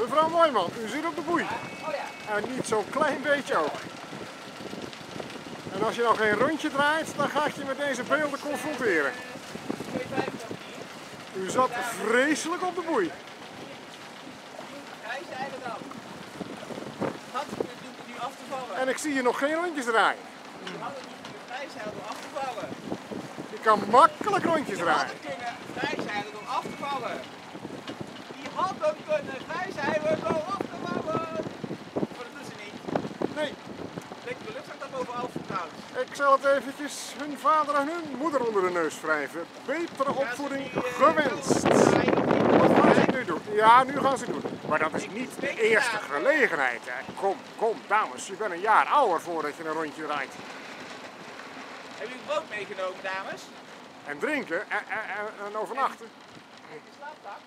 Mevrouw Mooiman, u zit op de boei. Oh ja. En niet zo'n klein beetje ook. En als je nou geen rondje draait, dan ga ik je met deze beelden confronteren. U zat vreselijk op de boei. En ik zie je nog geen rondjes draaien. Je kan makkelijk rondjes draaien. hadden kunnen vrijzeilen door af te vallen. Hadden kunnen vrijzeilen door af te vallen. Maar dat doen ze niet. Nee, Lekker de lucht dat boven Alphen trouwens. ik zal het eventjes hun vader en hun moeder onder de neus wrijven. Betere opvoeding gewenst. Wat gaan ze nu doen? Ja, nu gaan ze doen. Maar dat is niet de eerste gelegenheid. Hè. Kom, kom, dames. Je bent een jaar ouder voordat je een rondje draait. Hebben jullie brood meegenomen, dames? En drinken en, en, en- en overnachten. Kijk, de slaaptak.